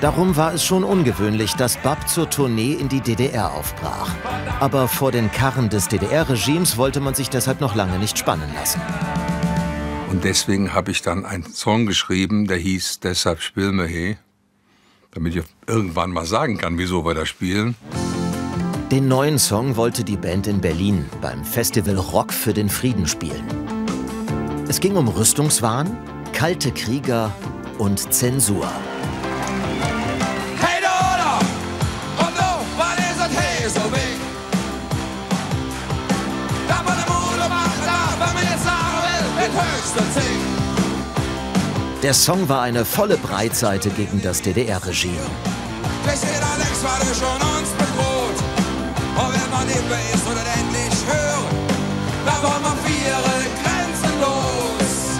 Darum war es schon ungewöhnlich, dass Bab zur Tournee in die DDR aufbrach. Aber vor den Karren des DDR-Regimes wollte man sich deshalb noch lange nicht spannen lassen. Und deswegen habe ich dann einen Song geschrieben, der hieß Deshalb spielen wir he, damit ich irgendwann mal sagen kann, wieso wir da spielen. Den neuen Song wollte die Band in Berlin beim Festival Rock für den Frieden spielen. Es ging um Rüstungswahn, kalte Krieger und Zensur. Der Song war eine volle Breitseite gegen das DDR-Regime. Bis jeder längst war du schon uns bedroht. Und wenn man Hilfe ist oder endlich hören, dann wollen wir viere Grenzen los.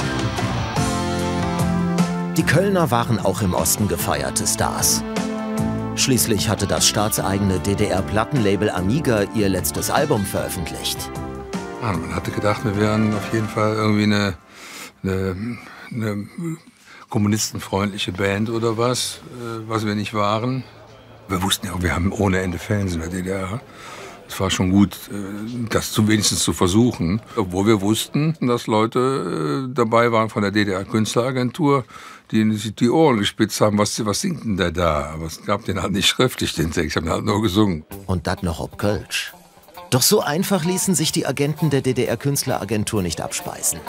Die Kölner waren auch im Osten gefeierte Stars. Schließlich hatte das staatseigene DDR-Plattenlabel Amiga ihr letztes Album veröffentlicht. Ah, man hatte gedacht, wir wären auf jeden Fall irgendwie eine, eine, eine kommunistenfreundliche Band oder was, äh, was wir nicht waren. Wir wussten ja wir haben ohne Ende Fans in der DDR. Es war schon gut, äh, das zu wenigstens zu versuchen. Obwohl wir wussten, dass Leute äh, dabei waren von der DDR-Künstleragentur, die sich die Ohren gespitzt haben, was, was singt denn der da? Aber es gab den halt nicht schriftlich, den Text, ich habe halt nur gesungen. Und das noch ob Kölsch. Doch so einfach ließen sich die Agenten der DDR-Künstleragentur nicht abspeisen.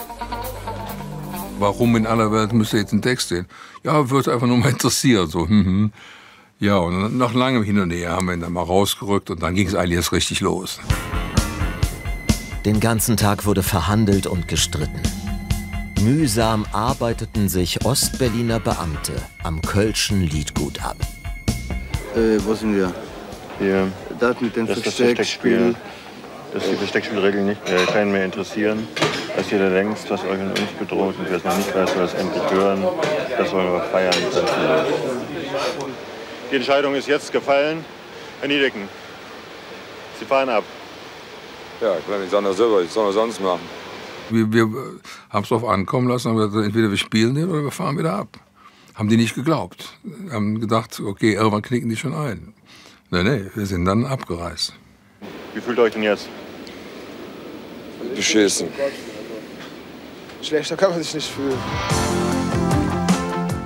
Warum in aller Welt müsste jetzt ein Text stehen? Ja, wird einfach nur mal interessiert. So, hm, hm. Ja, und nach langem Hin und Her haben wir ihn dann mal rausgerückt und dann ging es eigentlich erst richtig los. Den ganzen Tag wurde verhandelt und gestritten. Mühsam arbeiteten sich Ostberliner Beamte am Kölschen Liedgut ab. Äh, wo sind wir? Hier, Das mit dem das ist das Versteckspiel. Dass die Versteckspielregeln nicht, äh, keinen mehr interessieren. Dass jeder längst, was euch und uns bedroht und wer es noch nicht weiß, soll es endlich hören. Das wollen wir feiern. Die Entscheidung ist jetzt gefallen. Herr Niedecken, Sie fahren ab. Ja, ich bleibe nicht anders selber, was soll man sonst machen? Wir, wir haben es drauf ankommen lassen, aber entweder wir spielen den oder wir fahren wieder ab. Haben die nicht geglaubt. Haben gedacht, okay, irgendwann knicken die schon ein. Nee, nee, wir sind dann abgereist. Wie fühlt ihr euch denn jetzt? Beschissen. Schlechter kann man sich nicht fühlen.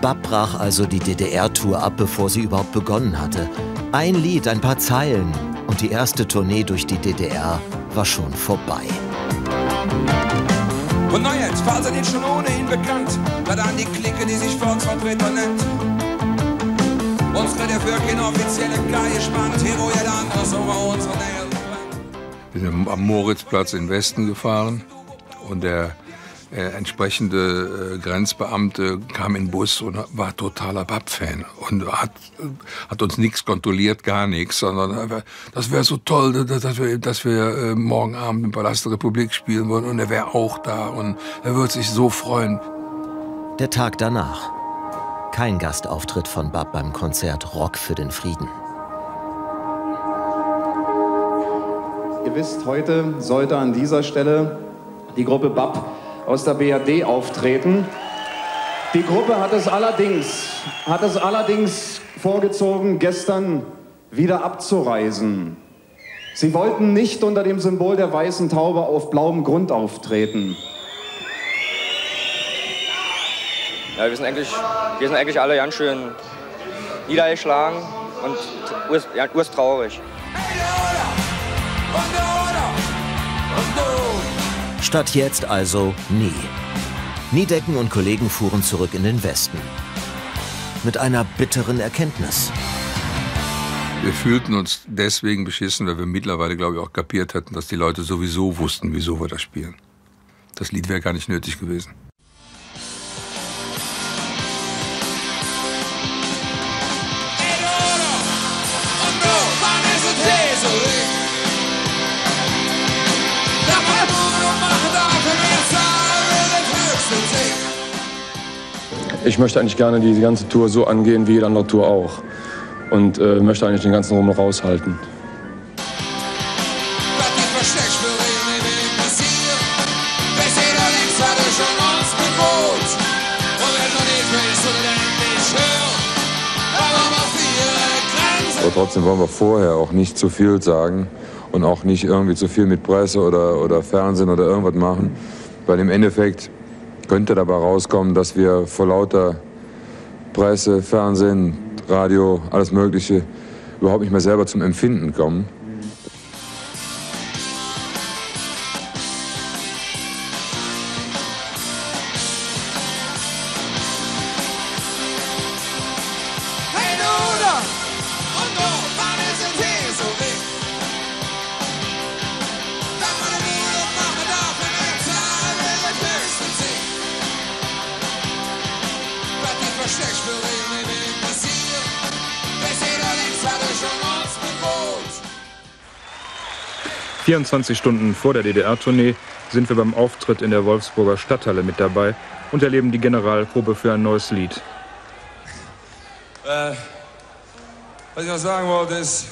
Bab brach also die DDR-Tour ab, bevor sie überhaupt begonnen hatte. Ein Lied, ein paar Zeilen und die erste Tournee durch die DDR war schon vorbei. Und falls er nicht schon ohnehin bekannt, war dann die Clique, die sich Volksvertreter nennt. Unsere dafür keine offizielle Geige spannt, hier wo jeder andere so bei unserer Nähe Wir sind am Moritzplatz in Westen gefahren und der äh, entsprechende äh, Grenzbeamte kam in den Bus und war totaler Bab-Fan und hat, hat uns nichts kontrolliert, gar nichts, sondern äh, das wäre so toll, dass, wir, dass wir äh, morgen Abend im Palast der Republik spielen wollen und er wäre auch da und er würde sich so freuen. Der Tag danach. Kein Gastauftritt von Bab beim Konzert Rock für den Frieden. Ihr wisst, heute sollte an dieser Stelle die Gruppe BAP aus der BRD auftreten. Die Gruppe hat es allerdings, hat es allerdings vorgezogen, gestern wieder abzureisen. Sie wollten nicht unter dem Symbol der weißen Taube auf blauem Grund auftreten. Ja, wir sind eigentlich, wir sind eigentlich alle ganz schön niedergeschlagen und urstraurig. Statt jetzt also nie. Niedecken und Kollegen fuhren zurück in den Westen. Mit einer bitteren Erkenntnis. Wir fühlten uns deswegen beschissen, weil wir mittlerweile, glaube ich, auch kapiert hatten, dass die Leute sowieso wussten, wieso wir das spielen. Das Lied wäre gar nicht nötig gewesen. Ich möchte eigentlich gerne die ganze Tour so angehen wie jede andere Tour auch. Und äh, möchte eigentlich den ganzen Rum raushalten. Aber trotzdem wollen wir vorher auch nicht zu viel sagen und auch nicht irgendwie zu viel mit Presse oder, oder Fernsehen oder irgendwas machen. Weil im Endeffekt könnte dabei rauskommen, dass wir vor lauter Presse, Fernsehen, Radio, alles Mögliche überhaupt nicht mehr selber zum Empfinden kommen. 24 Stunden vor der DDR-Tournee sind wir beim Auftritt in der Wolfsburger Stadthalle mit dabei und erleben die Generalprobe für ein neues Lied. Äh, was ich noch sagen wollte ist,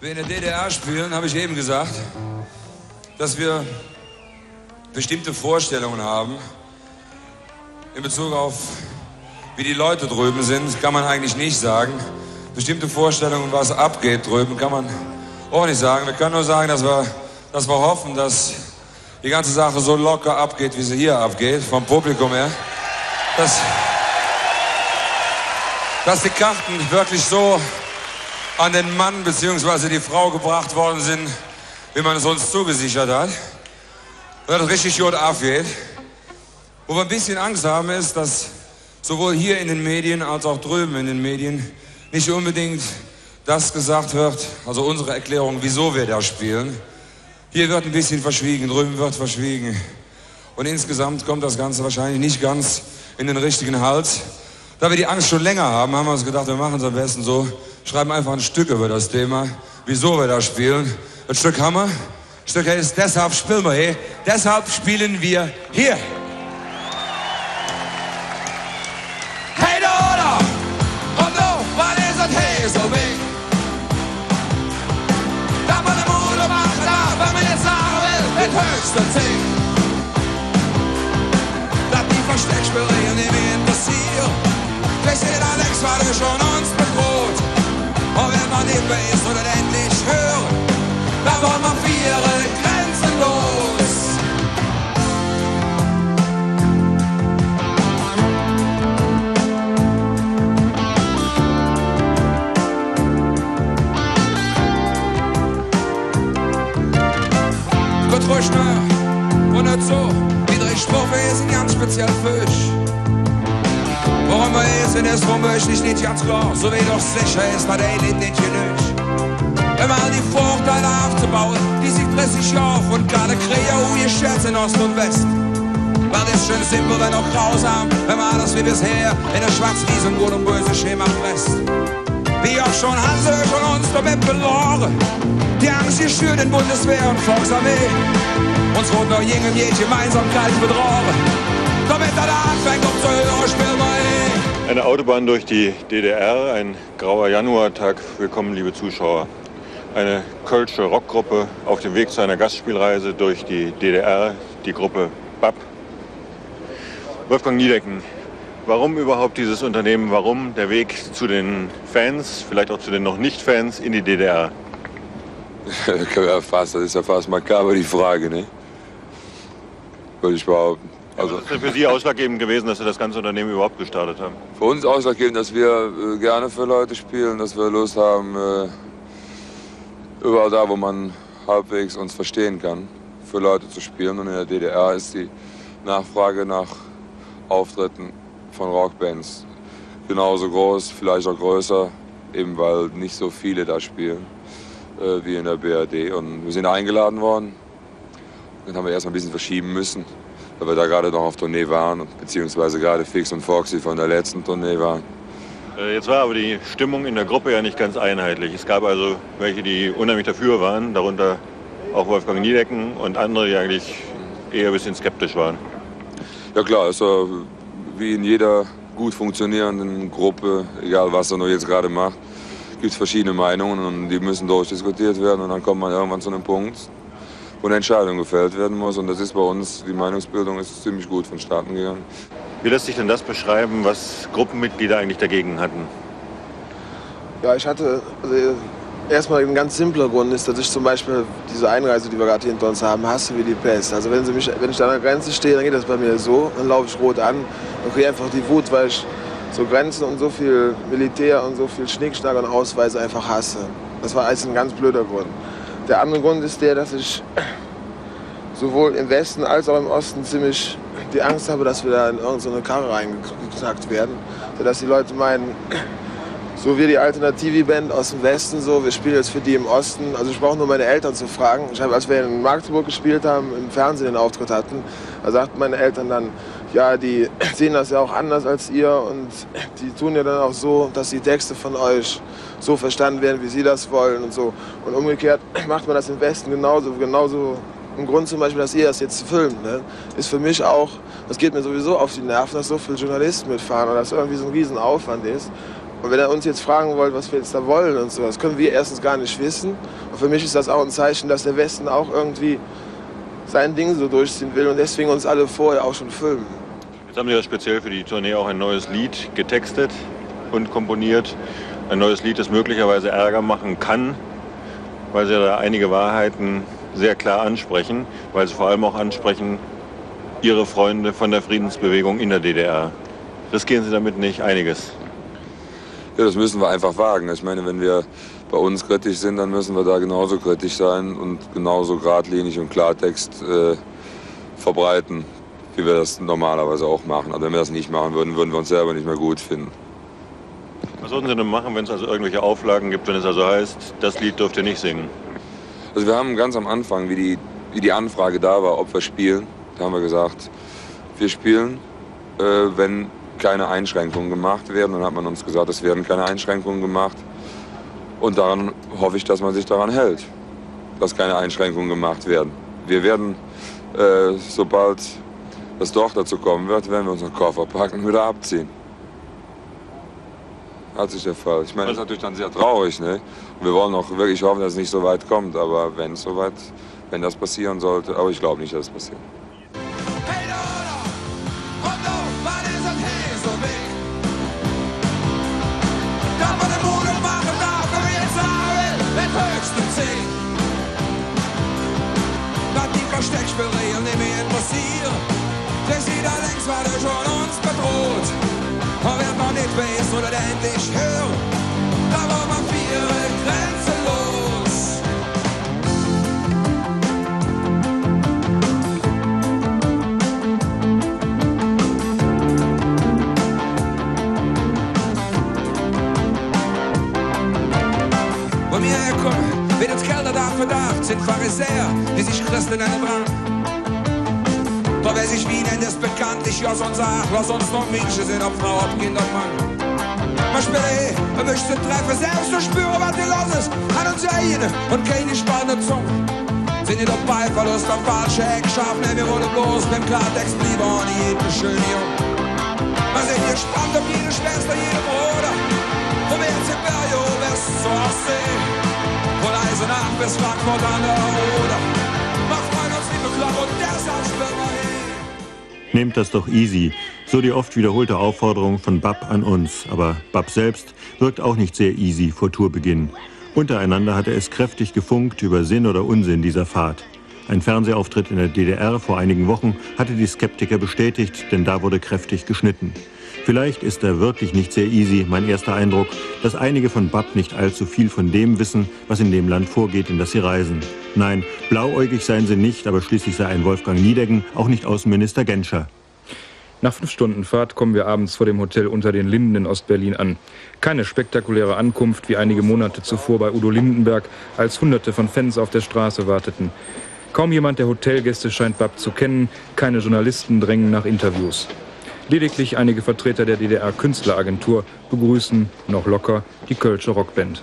wir in der DDR spielen, habe ich eben gesagt, dass wir bestimmte Vorstellungen haben in Bezug auf, wie die Leute drüben sind, kann man eigentlich nicht sagen. Bestimmte Vorstellungen, was abgeht drüben, kann man auch nicht sagen. Wir können nur sagen, dass wir, dass wir hoffen, dass die ganze Sache so locker abgeht, wie sie hier abgeht, vom Publikum her. Dass, dass die Karten wirklich so an den Mann bzw. die Frau gebracht worden sind, wie man es uns zugesichert hat. Und dass es richtig gut abgeht. Wo wir ein bisschen Angst haben, ist, dass sowohl hier in den Medien als auch drüben in den Medien nicht unbedingt das gesagt wird, also unsere Erklärung, wieso wir da spielen. Hier wird ein bisschen verschwiegen, drüben wird verschwiegen. Und insgesamt kommt das Ganze wahrscheinlich nicht ganz in den richtigen Hals. Da wir die Angst schon länger haben, haben wir uns gedacht, wir machen es am besten so, schreiben einfach ein Stück über das Thema, wieso wir da spielen. Das Stück Hammer. Das Stück heißt, deshalb spielen wir hier, deshalb spielen wir hier. Höchster Zing. Dass die Versteckspielregeln nicht mehr interessieren. Wir sehen Alex, war der schon uns bedroht. Und wenn man nicht mehr ist oder endlich hören, dann wollen wir vier Grenzen nicht so. Die drei Strophe ein ganz speziell Fisch. Warum wir hier sind, ist womöglich nicht ganz klar. So wie doch sicher ist, hat er nicht nicht genügt. Immer die Vorteile aufzubauen, die sich 30 Jahre und gerade kriegen, ihr Scherz in Ost und West. War das schön simpel, wenn auch grausam, wenn man alles wie bisher in der schwarz-wiesen Gut und Böse Schema presst. Wie auch schon Hanse schon uns damit verloren. Die Angst hier schürt den Bundeswehr und Volksarmee. Uns wurden noch jung und je Gemeinsamkeit bedrohen. Damit er da anfängt, um zu hören, spielen wir eh. Eine Autobahn durch die DDR, ein grauer Januartag. Willkommen, liebe Zuschauer. Eine kölsche Rockgruppe auf dem Weg zu einer Gastspielreise durch die DDR, die Gruppe BAP. Wolfgang Niedecken, warum überhaupt dieses Unternehmen? Warum der Weg zu den Fans, vielleicht auch zu den noch nicht Fans in die DDR? das ist ja fast makaber die Frage, ne? Würde ich behaupten. Also Was ist denn für Sie ausschlaggebend gewesen, dass Sie das ganze Unternehmen überhaupt gestartet haben? für uns ausschlaggebend, dass wir äh, gerne für Leute spielen, dass wir Lust haben, äh, überall da, wo man halbwegs uns verstehen kann, für Leute zu spielen. Und in der DDR ist die Nachfrage nach Auftritten von Rockbands genauso groß, vielleicht auch größer, eben weil nicht so viele da spielen äh, wie in der BRD. Und wir sind eingeladen worden. Dann haben wir erst mal ein bisschen verschieben müssen, weil wir da gerade noch auf Tournee waren, beziehungsweise gerade Fix und Foxy von der letzten Tournee waren. Äh, Jetzt war aber die Stimmung in der Gruppe ja nicht ganz einheitlich. Es gab also welche, die unheimlich dafür waren, darunter auch Wolfgang Niedecken und andere, die eigentlich eher ein bisschen skeptisch waren. Ja klar, ist ja wie in jeder gut funktionierenden Gruppe, egal was er nur jetzt gerade macht, gibt es verschiedene Meinungen und die müssen durchdiskutiert werden und dann kommt man irgendwann zu einem Punkt, eine Entscheidung gefällt werden muss und das ist bei uns, die Meinungsbildung ist ziemlich gut vonstatten gegangen. Wie lässt sich denn das beschreiben, was Gruppenmitglieder eigentlich dagegen hatten? Ja, ich hatte also erstmal ein ganz simpler Grund ist, dass ich zum Beispiel diese Einreise, die wir gerade hinter uns haben, hasse wie die Pest. Also wenn, sie mich, wenn ich da an der Grenze stehe, dann geht das bei mir so, dann laufe ich rot an und kriege einfach die Wut, weil ich so Grenzen und so viel Militär und so viel Schnickschnack und Ausweise einfach hasse. Das war alles ein ganz blöder Grund. Der andere Grund ist der, dass ich sowohl im Westen als auch im Osten ziemlich die Angst habe, dass wir da in irgendeine Karre reingeknackt werden, sodass die Leute meinen, so wie die Alternative-Band aus dem Westen, so, wir spielen jetzt für die im Osten. Also ich brauche nur meine Eltern zu fragen. Ich habe, als wir in Magdeburg gespielt haben, im Fernsehen den Auftritt hatten, da sagten meine Eltern dann, ja, die sehen das ja auch anders als ihr und die tun ja dann auch so, dass die Texte von euch so verstanden werden, wie sie das wollen und so. Und umgekehrt macht man das im Westen genauso, genauso ein Grund zum Beispiel, dass ihr das jetzt filmt, ne, ist für mich auch, das geht mir sowieso auf die Nerven, dass so viele Journalisten mitfahren und dass irgendwie so ein Riesenaufwand ist. Und wenn er uns jetzt fragen wollt, was wir jetzt da wollen und so, das können wir erstens gar nicht wissen. Und für mich ist das auch ein Zeichen, dass der Westen auch irgendwie sein Ding so durchziehen will und deswegen uns alle vorher auch schon filmen. Jetzt haben Sie ja speziell für die Tournee auch ein neues Lied getextet und komponiert. Ein neues Lied, das möglicherweise Ärger machen kann, weil Sie da einige Wahrheiten sehr klar ansprechen, weil Sie vor allem auch ansprechen, Ihre Freunde von der Friedensbewegung in der DDR. Riskieren Sie damit nicht einiges? Ja, das müssen wir einfach wagen. Ich meine, wenn wir bei uns kritisch sind, dann müssen wir da genauso kritisch sein und genauso geradlinig und Klartext äh, verbreiten, wie wir das normalerweise auch machen. Aber wenn wir das nicht machen würden, würden wir uns selber nicht mehr gut finden. Was sollten Sie denn machen, wenn es also irgendwelche Auflagen gibt, wenn es also heißt, das Lied dürft ihr nicht singen? Also wir haben ganz am Anfang, wie die, wie die Anfrage da war, ob wir spielen, da haben wir gesagt, wir spielen, äh, wenn keine Einschränkungen gemacht werden. Dann hat man uns gesagt, es werden keine Einschränkungen gemacht. Und daran hoffe ich, dass man sich daran hält, dass keine Einschränkungen gemacht werden. Wir werden, äh, sobald es doch dazu kommen wird, werden wir unseren Koffer packen und wieder abziehen. Hat sich der Fall. Ich meine, das ist natürlich dann sehr traurig. Ne? Wir wollen auch wirklich hoffen, dass es nicht so weit kommt. Aber wenn es so weit, wenn das passieren sollte, aber ich glaube nicht, dass es passiert. Versteckspiele nicht mehr interessiert. Der sieht allerdings, weil er schon uns bedroht. Und wenn man nicht weiß oder endlich hört, da war man für ihre Grenze los. Wo wir herkommen, wird uns kälter da Verdacht, sind Pharisäer, die sich Christen nennen wer sich wie nennt, ist bekanntlich ja sonst sagt, was sonst noch Menschen sind, ob Frau, ob Kind, ob Mann. Man spielt eh, erwischt sind Treffer, selbst zu spüren, was die los ist, an uns eine und keine spannende Zunge. Sind ihr dabei, Verlust am falsche Eckschaft, ne, wir wollen bloß mit dem Klartext lieber ohne jeden schönen Jungen. Man sind gespannt auf jede Schwester, jede Bruder, vom Erzgebirge bis zur Ostsee, von Eisenach bis Frankfurt an der Oder. Mach freuen uns liebe Club und deshalb spielen wir hin. Nehmt das doch easy. So die oft wiederholte Aufforderung von Bab an uns. Aber Bab selbst wirkt auch nicht sehr easy vor Tourbeginn. Untereinander hatte es kräftig gefunkt über Sinn oder Unsinn dieser Fahrt. Ein Fernsehauftritt in der DDR vor einigen Wochen hatte die Skeptiker bestätigt, denn da wurde kräftig geschnitten. Vielleicht ist er wirklich nicht sehr easy, mein erster Eindruck, dass einige von Bab nicht allzu viel von dem wissen, was in dem Land vorgeht, in das sie reisen. Nein, blauäugig seien sie nicht, aber schließlich sei ein Wolfgang Niedecken auch nicht Außenminister Genscher. Nach fünf Stunden Fahrt kommen wir abends vor dem Hotel Unter den Linden in Ostberlin an. Keine spektakuläre Ankunft wie einige Monate zuvor bei Udo Lindenberg, als Hunderte von Fans auf der Straße warteten. Kaum jemand der Hotelgäste scheint Bab zu kennen, keine Journalisten drängen nach Interviews. Lediglich einige Vertreter der DDR Künstleragentur begrüßen noch locker die Kölsche Rockband.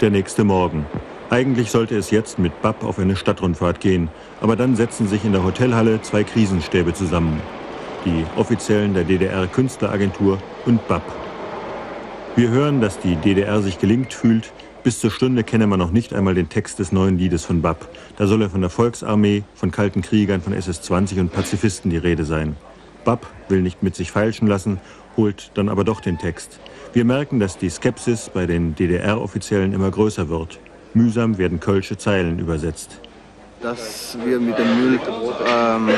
Der nächste Morgen. Eigentlich sollte es jetzt mit BAP auf eine Stadtrundfahrt gehen, aber dann setzen sich in der Hotelhalle zwei Krisenstäbe zusammen. Die Offiziellen der DDR-Künstleragentur und BAP. Wir hören, dass die DDR sich gelingt fühlt. Bis zur Stunde kenne man noch nicht einmal den Text des neuen Liedes von BAP. Da soll er von der Volksarmee, von kalten Kriegern, von SS-20 und Pazifisten die Rede sein. BAP will nicht mit sich feilschen lassen, holt dann aber doch den Text. Wir merken, dass die Skepsis bei den DDR-Offiziellen immer größer wird. Mühsam werden kölsche Zeilen übersetzt. Dass wir mit dem Müll ähm,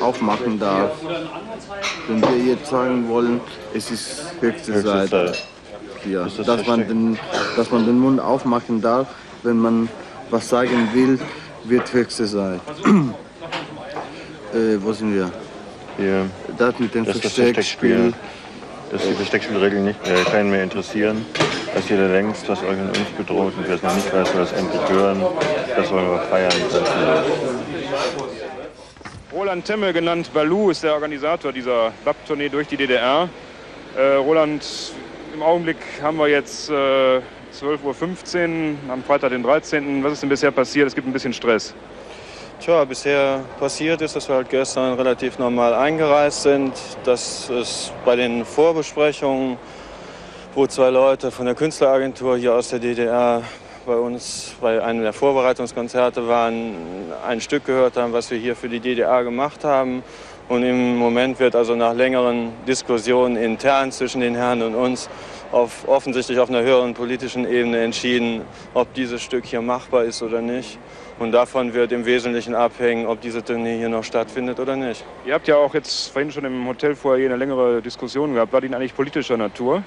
aufmachen darf. Wenn wir jetzt sagen wollen, es ist höchste, höchste Zeit, Zeit. Ja, das dass, man den, dass man den Mund aufmachen darf, wenn man was sagen will, wird höchste Zeit. äh, wo sind wir? Hier. Das mit dem Versteckspiel dass die Versteckspielregeln nicht, äh, keinen mehr interessieren, dass jeder denkt, was euch und uns bedroht und wer es noch nicht weiß, soll es endlich hören. Das wollen wir feiern. Roland Temme, genannt Balu, ist der Organisator dieser BAP-Tournee durch die DDR. Äh, Roland, im Augenblick haben wir jetzt äh, 12.15 Uhr am Freitag, den 13. Was ist denn bisher passiert? Es gibt ein bisschen Stress. Tja, bisher passiert ist, dass wir halt gestern relativ normal eingereist sind, dass es bei den Vorbesprechungen, wo zwei Leute von der Künstleragentur hier aus der DDR bei uns bei einem der Vorbereitungskonzerte waren, ein Stück gehört haben, was wir hier für die DDR gemacht haben. Und im Moment wird also nach längeren Diskussionen intern zwischen den Herren und uns auf, offensichtlich auf einer höheren politischen Ebene entschieden, ob dieses Stück hier machbar ist oder nicht. Und davon wird im Wesentlichen abhängen, ob diese Tournee hier noch stattfindet oder nicht. Ihr habt ja auch jetzt vorhin schon im Hotel vorher eine längere Diskussion gehabt. War die eigentlich politischer Natur?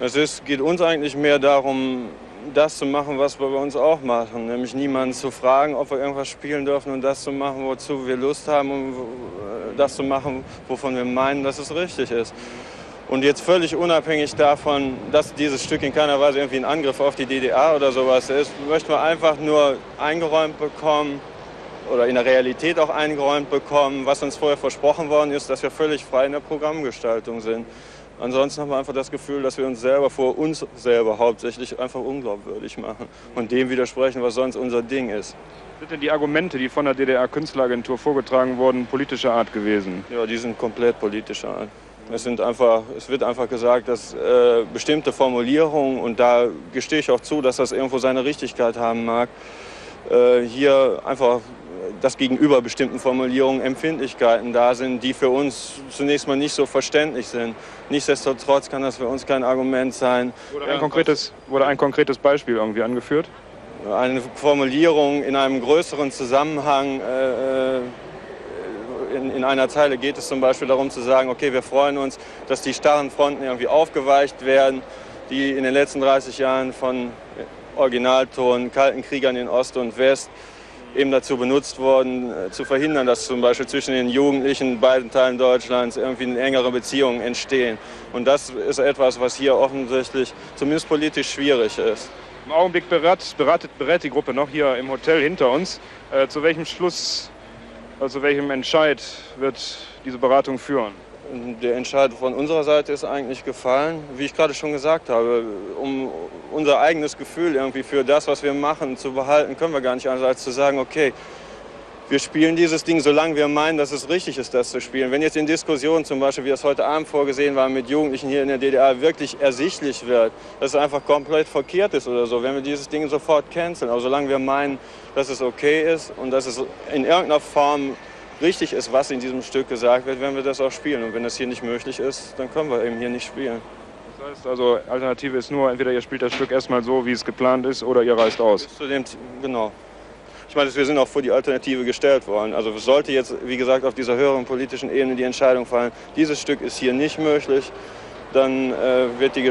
Es ist, geht uns eigentlich mehr darum, das zu machen, was wir bei uns auch machen. Nämlich niemanden zu fragen, ob wir irgendwas spielen dürfen und das zu machen, wozu wir Lust haben und das zu machen, wovon wir meinen, dass es richtig ist. Und jetzt völlig unabhängig davon, dass dieses Stück in keiner Weise irgendwie ein Angriff auf die DDR oder sowas ist, möchten wir einfach nur eingeräumt bekommen oder in der Realität auch eingeräumt bekommen, was uns vorher versprochen worden ist, dass wir völlig frei in der Programmgestaltung sind. Ansonsten haben wir einfach das Gefühl, dass wir uns selber vor uns selber hauptsächlich einfach unglaubwürdig machen und dem widersprechen, was sonst unser Ding ist. Sind denn die Argumente, die von der DDR-Künstleragentur vorgetragen wurden, politischer Art gewesen? Ja, die sind komplett politischer Art. Es, einfach, es wird einfach gesagt, dass äh, bestimmte Formulierungen, und da gestehe ich auch zu, dass das irgendwo seine Richtigkeit haben mag, äh, hier einfach dass gegenüber bestimmten Formulierungen Empfindlichkeiten da sind, die für uns zunächst mal nicht so verständlich sind. Nichtsdestotrotz kann das für uns kein Argument sein. Wurde ein, konkretes, wurde ein konkretes Beispiel irgendwie angeführt? Eine Formulierung in einem größeren Zusammenhang äh, äh in, in einer Zeile geht es zum Beispiel darum zu sagen, okay, wir freuen uns, dass die starren Fronten irgendwie aufgeweicht werden, die in den letzten 30 Jahren von Originalton, kalten Kriegern in Ost und West eben dazu benutzt worden, äh, zu verhindern, dass zum Beispiel zwischen den Jugendlichen beiden Teilen Deutschlands irgendwie engere Beziehungen entstehen. Und das ist etwas, was hier offensichtlich zumindest politisch schwierig ist. Im Augenblick berät, berät, berät die Gruppe noch hier im Hotel hinter uns. Äh, zu welchem Schluss also welchem Entscheid wird diese Beratung führen? Der Entscheid von unserer Seite ist eigentlich gefallen, wie ich gerade schon gesagt habe. Um unser eigenes Gefühl irgendwie für das, was wir machen, zu behalten, können wir gar nicht anders als zu sagen, okay, wir spielen dieses Ding, solange wir meinen, dass es richtig ist, das zu spielen. Wenn jetzt in Diskussionen, zum Beispiel, wie es heute Abend vorgesehen war, mit Jugendlichen hier in der DDR, wirklich ersichtlich wird, dass es einfach komplett verkehrt ist oder so, wenn wir dieses Ding sofort canceln. Aber solange wir meinen, dass es okay ist und dass es in irgendeiner Form richtig ist, was in diesem Stück gesagt wird, werden wir das auch spielen. Und wenn das hier nicht möglich ist, dann können wir eben hier nicht spielen. Das heißt also, Alternative ist nur, entweder ihr spielt das Stück erstmal so, wie es geplant ist, oder ihr reist aus. Zu dem, genau. Ich meine, wir sind auch vor die Alternative gestellt worden. Also sollte jetzt, wie gesagt, auf dieser höheren politischen Ebene die Entscheidung fallen, dieses Stück ist hier nicht möglich, dann äh, wird die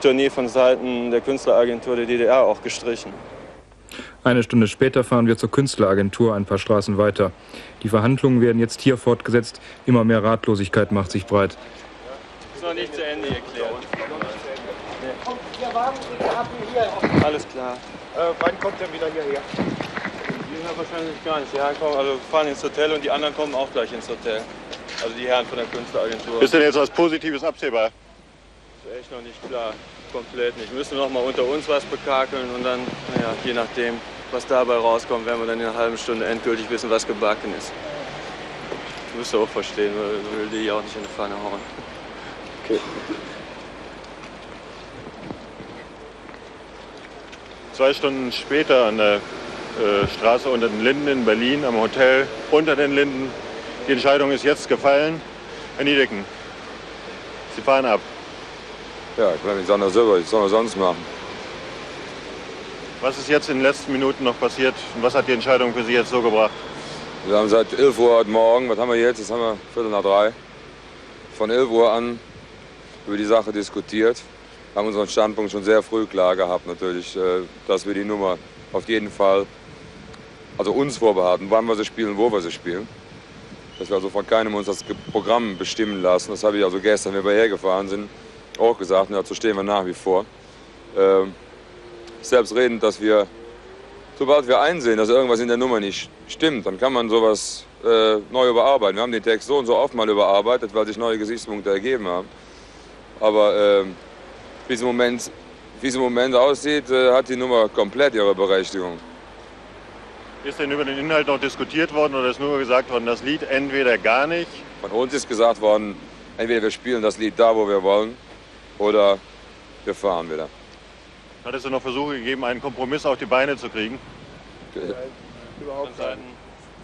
Tournee von Seiten der Künstleragentur der DDR auch gestrichen. Eine Stunde später fahren wir zur Künstleragentur ein paar Straßen weiter. Die Verhandlungen werden jetzt hier fortgesetzt. Immer mehr Ratlosigkeit macht sich breit. Ist noch nicht zu Ende erklärt. Alles klar. Äh, wann kommt er wieder hierher? ja wahrscheinlich gar nicht. Die Herren kommen, also fahren ins Hotel und die anderen kommen auch gleich ins Hotel. Also die Herren von der Künstleragentur. Ist denn jetzt was Positives absehbar? Das ist echt noch nicht klar. komplett nicht. Wir müssen noch mal unter uns was bekakeln und dann, naja, je nachdem, was dabei rauskommt, werden wir dann in einer halben Stunde endgültig wissen, was gebacken ist. Du musst auch verstehen, weil will die auch nicht in die Pfanne hauen. Okay. Zwei Stunden später an der äh, Straße unter den Linden in Berlin, am Hotel unter den Linden. Die Entscheidung ist jetzt gefallen. Herr Niedecken, Sie fahren ab. Ja, ich bleibe nicht anders selber. Was soll man sonst machen? Was ist jetzt in den letzten Minuten noch passiert und was hat die Entscheidung für Sie jetzt so gebracht? Wir haben seit 11 Uhr heute Morgen, was haben wir jetzt? Jetzt haben wir Viertel nach drei. Von 11 Uhr an über die Sache diskutiert. Haben unseren Standpunkt schon sehr früh klar gehabt, natürlich, äh, dass wir die Nummer auf jeden Fall, also uns vorbehalten, wann wir sie spielen, wo wir sie spielen. Dass wir also von keinem uns das Programm bestimmen lassen. Das habe ich also gestern, wenn wir hergefahren sind, auch gesagt. Und dazu stehen wir nach wie vor. Selbstredend, dass wir, sobald wir einsehen, dass irgendwas in der Nummer nicht stimmt, dann kann man sowas äh, neu überarbeiten. Wir haben den Text so und so oft mal überarbeitet, weil sich neue Gesichtspunkte ergeben haben. Aber äh, wie, es im Moment, wie es im Moment aussieht, äh, hat die Nummer komplett ihre Berechtigung. Ist denn über den Inhalt noch diskutiert worden oder ist nur gesagt worden, das Lied entweder gar nicht? Von uns ist gesagt worden, entweder wir spielen das Lied da, wo wir wollen, oder wir fahren wieder. Hat es denn noch Versuche gegeben, einen Kompromiss auf die Beine zu kriegen? Ja, überhaupt keinen.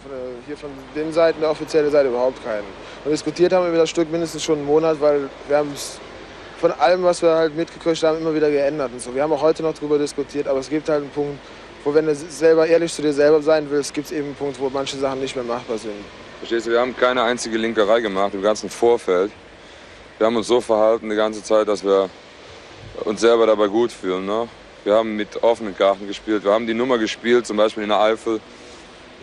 Von der, hier von den Seiten, der offiziellen Seite, überhaupt keinen. Und diskutiert haben wir über das Stück mindestens schon einen Monat, weil wir haben es von allem, was wir halt mitgekriegt haben, immer wieder geändert und so. Wir haben auch heute noch darüber diskutiert, aber es gibt halt einen Punkt, wo wenn du selber ehrlich zu dir selber sein willst, gibt es eben einen Punkt, wo manche Sachen nicht mehr machbar sind. Verstehst du, wir haben keine einzige Linkerei gemacht im ganzen Vorfeld. Wir haben uns so verhalten die ganze Zeit, dass wir uns selber dabei gut fühlen. Ne? Wir haben mit offenen Karten gespielt. Wir haben die Nummer gespielt, zum Beispiel in der Eifel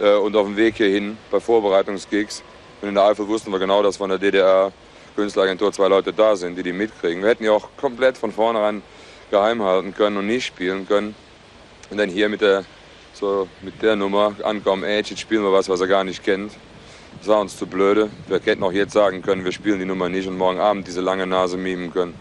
äh, und auf dem Weg hierhin bei Vorbereitungsgigs. Und in der Eifel wussten wir genau, dass von der DDR Künstleragentur zwei Leute da sind, die die mitkriegen. Wir hätten ja auch komplett von vornherein geheim halten können und nicht spielen können. Und dann hier mit der, so mit der Nummer ankommen, ey, jetzt spielen wir was, was er gar nicht kennt. Das war uns zu blöde. Wir hätten auch jetzt sagen können, wir spielen die Nummer nicht und morgen Abend diese lange Nase mimen können.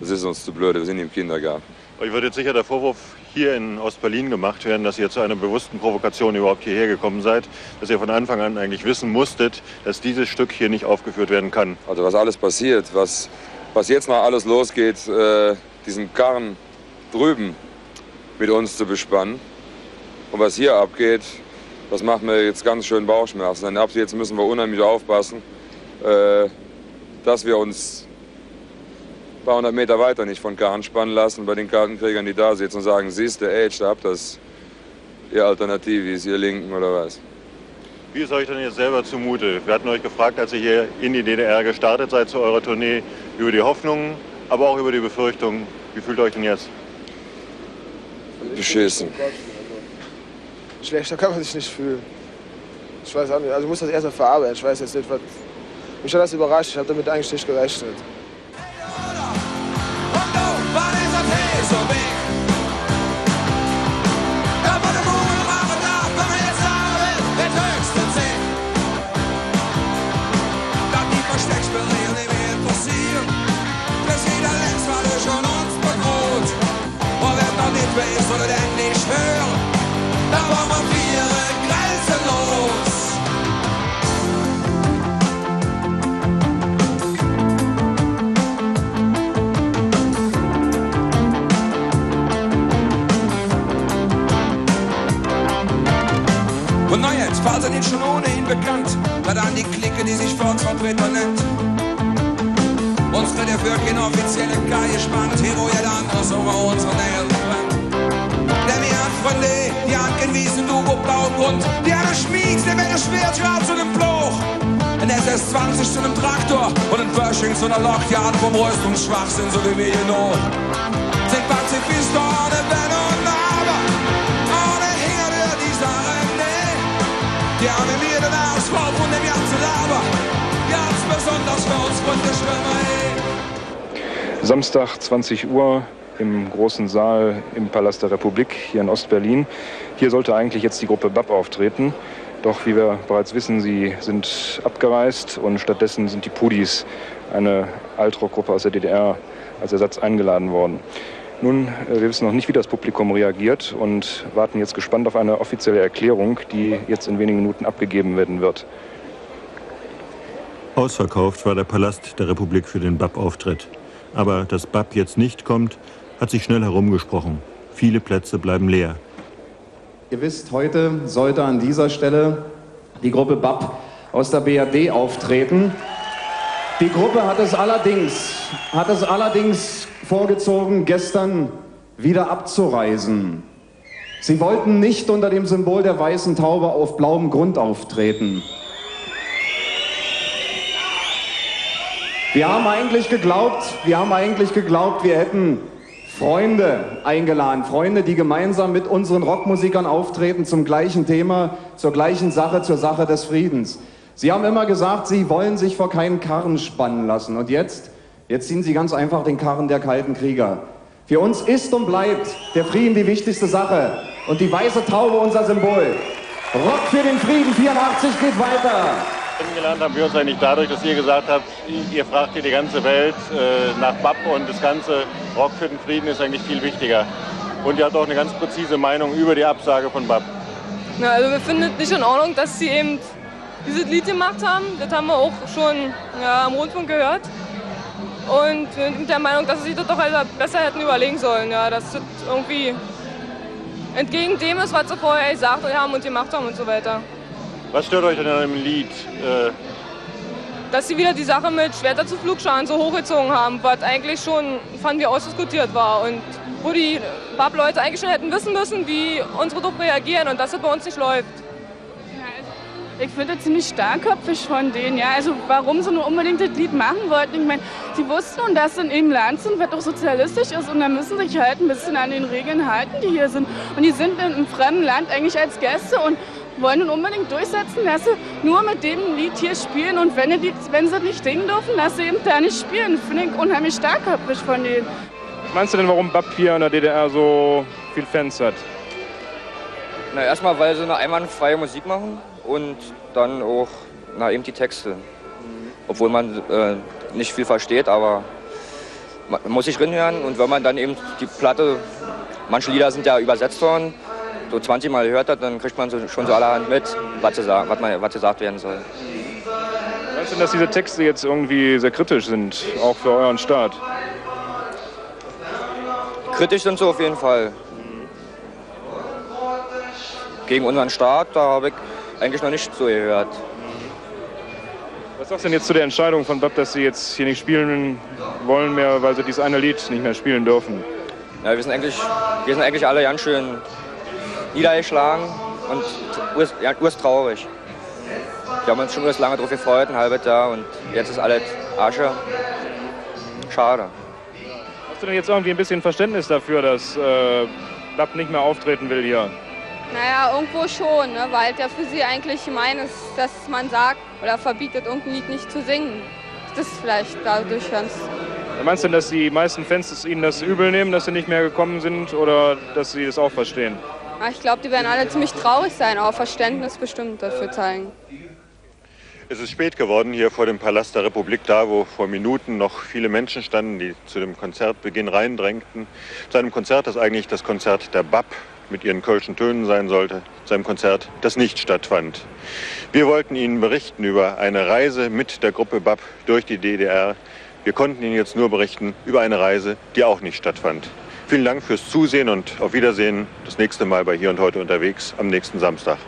Das ist uns zu blöde, wir sind im Kindergarten. Euch wird jetzt sicher der Vorwurf hier in Ostberlin gemacht werden, dass ihr zu einer bewussten Provokation überhaupt hierher gekommen seid, dass ihr von Anfang an eigentlich wissen musstet, dass dieses Stück hier nicht aufgeführt werden kann. Also was alles passiert, was, was jetzt noch alles losgeht, äh, diesen Karren drüben mit uns zu bespannen und was hier abgeht, das macht mir jetzt ganz schön Bauchschmerzen. Denn ab jetzt müssen wir unheimlich aufpassen, äh, dass wir uns ein paar hundert Meter weiter nicht von Karren spannen lassen, bei den Kartenkriegern, die da sitzen und sagen, siehst du, Age, da habt das, ihr Alternativis, ihr Linken oder was. Wie ist euch denn jetzt selber zumute? Wir hatten euch gefragt, als ihr hier in die DDR gestartet seid zu eurer Tournee, über die Hoffnungen, aber auch über die Befürchtungen. Wie fühlt ihr euch denn jetzt? Beschissen. Schlechter kann man sich nicht fühlen. Ich weiß auch nicht, also ich muss das erst mal verarbeiten. Ich weiß jetzt nicht, was. Mich hat das überrascht, ich habe damit eigentlich nicht gerechnet. Weiß oder denn nicht hören, da war man vier grenzenlos. Und na jetzt, falls er nicht schon ohnehin bekannt, da dann die Clique, die sich Volksvertreter nennt. Uns tritt er für keine offizielle Kai hier wo ihr dann aus über unsere Nähe Der Freunde, die angewiesen, du wo blauen Grund, die haben Schmieds, der wird schwer gerade zu einem Bloch. Ein SS-20 zu einem Traktor und ein Pershing zu einer die Art vom Rüstungsschwachsinn, so wie wir hier nur. Sind Pazifisten ohne Wenn und Aber, ohne Hinger die Sache, nee. Die haben mir den Ausbau von dem ganzen Laber, ganz besonders für uns bunte Schwimmer, ey. Samstag, 20 Uhr, im großen Saal im Palast der Republik hier in Ostberlin. Hier sollte eigentlich jetzt die Gruppe BAP auftreten. Doch wie wir bereits wissen, sie sind abgereist und stattdessen sind die Pudis, eine Altrock-Gruppe aus der DDR, als Ersatz eingeladen worden. Nun, äh, wir wissen noch nicht, wie das Publikum reagiert und warten jetzt gespannt auf eine offizielle Erklärung, die jetzt in wenigen Minuten abgegeben werden wird. Ausverkauft war der Palast der Republik für den BAP-Auftritt. Aber dass BAP jetzt nicht kommt, hat sich schnell herumgesprochen. Viele Plätze bleiben leer. Ihr wisst, heute sollte an dieser Stelle die Gruppe BAP aus der BRD auftreten. Die Gruppe hat es allerdings, hat es allerdings vorgezogen, gestern wieder abzureisen. Sie wollten nicht unter dem Symbol der weißen Taube auf blauem Grund auftreten. Wir haben eigentlich geglaubt, wir haben eigentlich geglaubt, wir hätten Freunde eingeladen, Freunde, die gemeinsam mit unseren Rockmusikern auftreten zum gleichen Thema, zur gleichen Sache, zur Sache des Friedens. Sie haben immer gesagt, Sie wollen sich vor keinen Karren spannen lassen. Und jetzt, jetzt ziehen Sie ganz einfach den Karren der kalten Krieger. Für uns ist und bleibt der Frieden die wichtigste Sache. Und die weiße Taube unser Symbol. Rock für den Frieden 84 geht weiter. Kennengelernt haben wir uns eigentlich dadurch, dass ihr gesagt habt, ihr fragt hier die ganze Welt äh, nach BAP und das ganze Rock für den Frieden ist eigentlich viel wichtiger. Und ihr habt auch eine ganz präzise Meinung über die Absage von BAP. Ja, also wir finden es nicht in Ordnung, dass sie eben dieses Lied gemacht haben. Das haben wir auch schon ja, am Rundfunk gehört. Und wir sind der Meinung, dass sie das doch also besser hätten überlegen sollen. Ja, dass das irgendwie entgegen dem ist, was sie vorher gesagt haben und gemacht haben und so weiter. Was stört euch denn an dem Lied? Äh dass sie wieder die Sache mit Schwerter zu Flugscharen so hochgezogen haben, was eigentlich schon, fanden wir, ausdiskutiert war. Und wo die Pub-Leute eigentlich schon hätten wissen müssen, wie unsere Truppe reagieren und dass das bei uns nicht läuft. Ich finde das ziemlich starkköpfig von denen. Ja. Also warum sie nur unbedingt das Lied machen wollten. Ich meine, sie wussten und dass sie in ihrem Land sind, was auch sozialistisch ist. Und dann müssen sie sich halt ein bisschen an den Regeln halten, die hier sind. Und die sind in einem fremden Land eigentlich als Gäste und wollen nun unbedingt durchsetzen, dass sie nur mit dem Lied hier spielen. Und wenn, die, wenn sie nicht singen dürfen, dass sie eben da nicht spielen. Finde ich unheimlich starkköpfig von denen. Was meinst du denn, warum BAP hier in der DDR so viel Fans hat? Na, erstmal, weil sie eine einwandfreie Musik machen und dann auch na, eben die Texte. Obwohl man äh, nicht viel versteht, aber man muss sich reinhören und wenn man dann eben die Platte, manche Lieder sind ja übersetzt worden, so 20 Mal gehört hat, dann kriegt man so, schon so allerhand mit, was, gesagt, was, man, was gesagt werden soll. Meinst du, dass diese Texte jetzt irgendwie sehr kritisch sind, auch für euren Staat? Kritisch sind sie auf jeden Fall. Gegen unseren Staat, da habe ich eigentlich noch nicht so gehört. Was sagst du denn jetzt zu der Entscheidung von BAP, dass sie jetzt hier nicht spielen wollen mehr, weil sie dieses eine Lied nicht mehr spielen dürfen? Ja, wir sind eigentlich, wir sind eigentlich alle ganz schön niedergeschlagen und urs, ja, traurig. Wir haben uns schon lange darauf gefreut, ein halbes Jahr und jetzt ist alles Asche. Schade. Hast du denn jetzt irgendwie ein bisschen Verständnis dafür, dass äh, BAP nicht mehr auftreten will hier? Naja, irgendwo schon, ne? weil ja für sie eigentlich gemein ist, dass man sagt oder verbietet, irgendein Lied nicht zu singen. Das ist vielleicht dadurch ganz. Meinst du denn, dass die meisten Fans ihnen das übel nehmen, dass sie nicht mehr gekommen sind oder dass sie das auch verstehen? Ja, ich glaube, die werden alle ziemlich traurig sein, aber Verständnis bestimmt dafür zeigen. Es ist spät geworden hier vor dem Palast der Republik, da wo vor Minuten noch viele Menschen standen, die zu dem Konzertbeginn reindrängten. Zu einem Konzert, das eigentlich das Konzert der BAP mit ihren kölschen Tönen sein sollte, zu einem Konzert, das nicht stattfand. Wir wollten Ihnen berichten über eine Reise mit der Gruppe BAP durch die DDR. Wir konnten Ihnen jetzt nur berichten über eine Reise, die auch nicht stattfand. Vielen Dank fürs Zusehen und auf Wiedersehen das nächste Mal bei Hier und Heute unterwegs am nächsten Samstag.